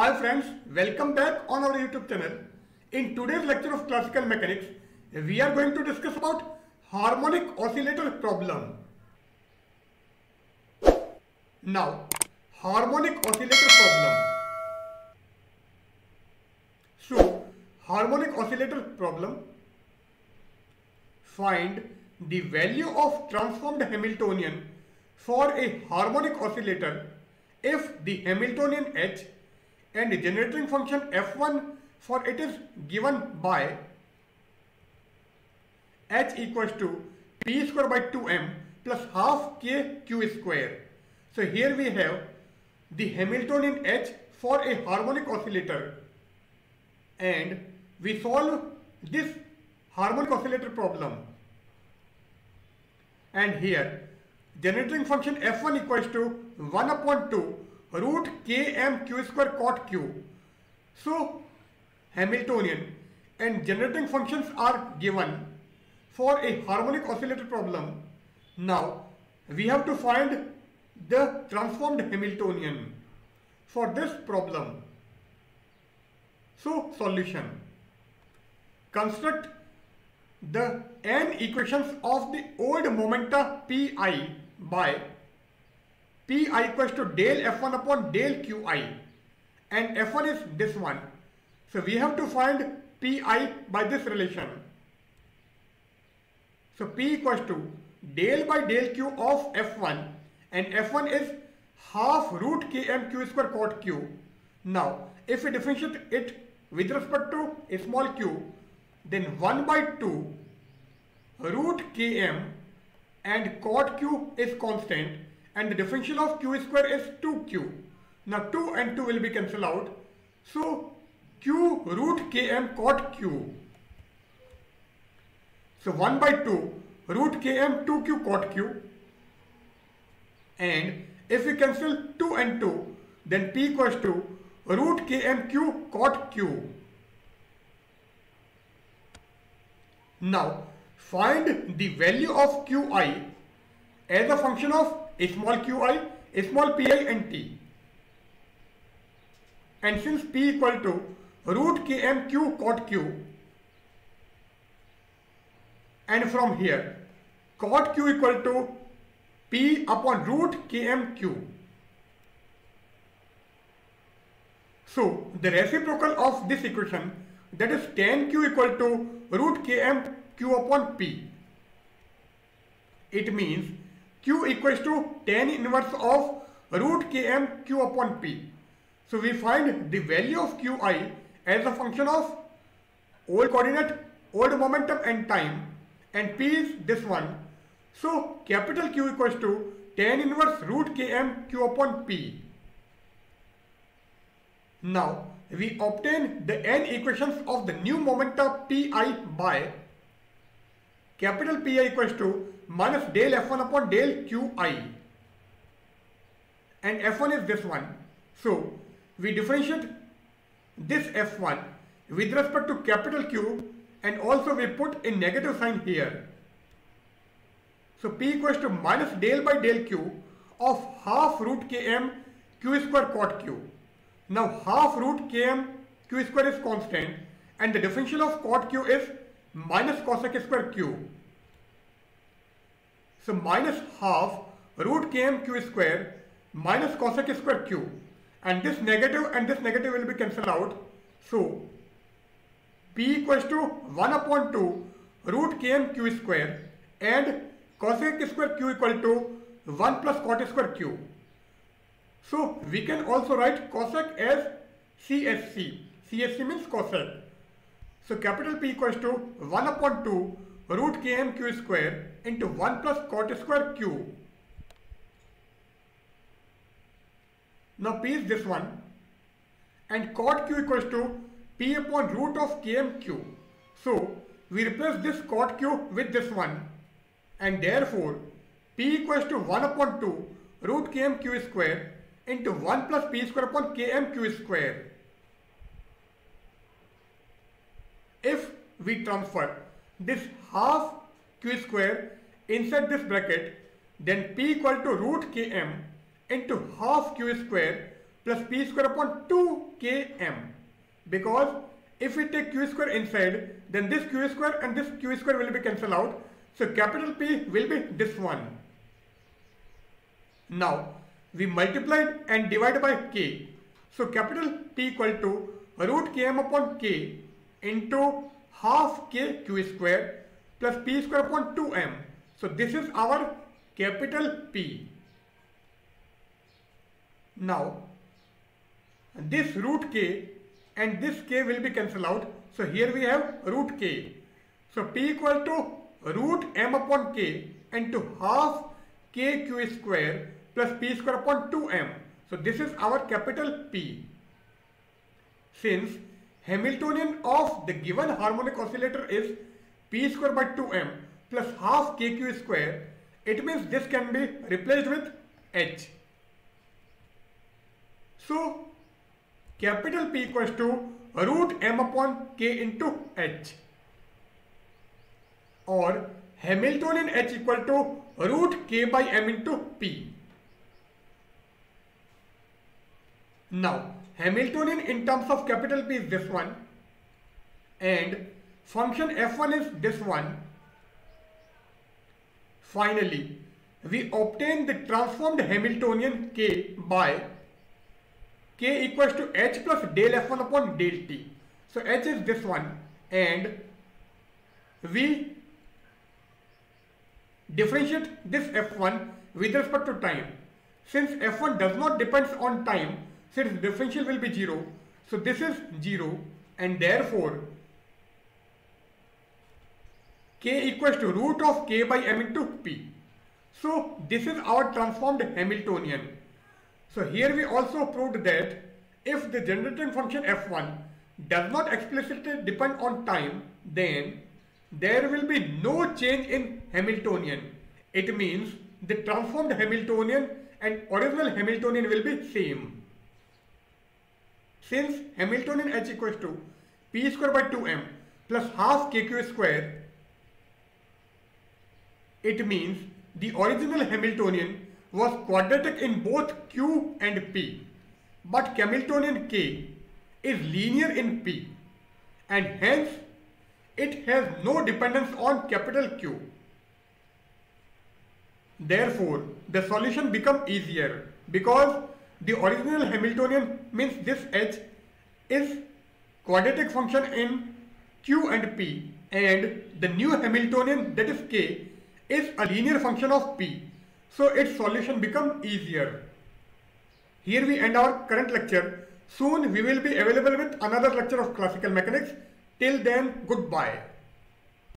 Hi friends, welcome back on our YouTube channel. In today's lecture of classical mechanics, we are going to discuss about harmonic oscillator problem. Now, harmonic oscillator problem. So, harmonic oscillator problem. Find the value of transformed Hamiltonian for a harmonic oscillator if the Hamiltonian H and generating function f1 for it is given by h equals to p square by 2m plus half k q square. So here we have the Hamiltonian H for a harmonic oscillator and we solve this harmonic oscillator problem and here generating function f1 equals to 1 upon 2 root km q square cot q. So Hamiltonian and generating functions are given for a harmonic oscillator problem. Now we have to find the transformed Hamiltonian for this problem. So solution. Construct the n equations of the old momenta pi by pi equals to del f1 upon del qi and f1 is this one. So we have to find pi by this relation. So p equals to del by del q of f1 and f1 is half root km q square cot q. Now if we differentiate it with respect to a small q then 1 by 2 root km and cot q is constant and the differential of q square is 2q. Now 2 and 2 will be cancelled out. So q root km cot q. So 1 by 2 root km 2q cot q. And if we cancel 2 and 2 then p equals to root km q cot q. Now find the value of qi as a function of small qi, small pi and t. And since p equal to root km q cot q and from here cot q equal to p upon root km q. So the reciprocal of this equation that is tan q equal to root km q upon p. It means q equals to tan inverse of root km q upon p. So we find the value of qi as a function of old coordinate, old momentum and time and p is this one. So capital Q equals to tan inverse root km q upon p. Now we obtain the n equations of the new momentum pi by capital Pi equals to minus del f1 upon del qi and f1 is this one. So we differentiate this f1 with respect to capital Q and also we put a negative sign here. So p equals to minus del by del q of half root km q square cot q. Now half root km q square is constant and the differential of cot q is minus cosec square q. So minus half root km q square minus cosec square q and this negative and this negative will be cancelled out. So p equals to 1 upon 2 root km q square and cosec square q equal to 1 plus cot square q. So we can also write cosec as CSC. CSC means cosec. So capital P equals to 1 upon 2 root km q square into 1 plus cot square q. Now p is this one and cot q equals to p upon root of km q. So we replace this cot q with this one and therefore p equals to 1 upon 2 root km q square into 1 plus p square upon km q square. If we transfer this half q square inside this bracket then p equal to root km into half q square plus p square upon 2km because if we take q square inside then this q square and this q square will be cancelled out so capital P will be this one. Now we multiplied and divided by k. So capital P equal to root km upon k into half k q square plus p square upon 2m. So this is our capital P. Now this root k and this k will be cancelled out. So here we have root k. So p equal to root m upon k into half k q square plus p square upon 2m. So this is our capital P. Since Hamiltonian of the given harmonic oscillator is p square by 2m plus half kq square, it means this can be replaced with h. So capital P equals to root m upon k into h or Hamiltonian h equal to root k by m into p. Now Hamiltonian in terms of capital P is this one and function f1 is this one. Finally, we obtain the transformed Hamiltonian k by k equals to h plus del f1 upon del t. So h is this one and we differentiate this f1 with respect to time. Since f1 does not depend on time, since differential will be 0, so this is 0 and therefore k equals to root of k by m into p. So this is our transformed Hamiltonian. So here we also proved that if the generating function f1 does not explicitly depend on time, then there will be no change in Hamiltonian. It means the transformed Hamiltonian and original Hamiltonian will be same. Since Hamiltonian h equals to p square by 2m plus half kq square, it means the original Hamiltonian was quadratic in both q and p, but Hamiltonian k is linear in p and hence it has no dependence on capital Q. Therefore, the solution becomes easier because the original Hamiltonian means this h is quadratic function in Q and P and the new Hamiltonian that is K is a linear function of P. So its solution becomes easier. Here we end our current lecture. Soon we will be available with another lecture of classical mechanics. Till then, goodbye.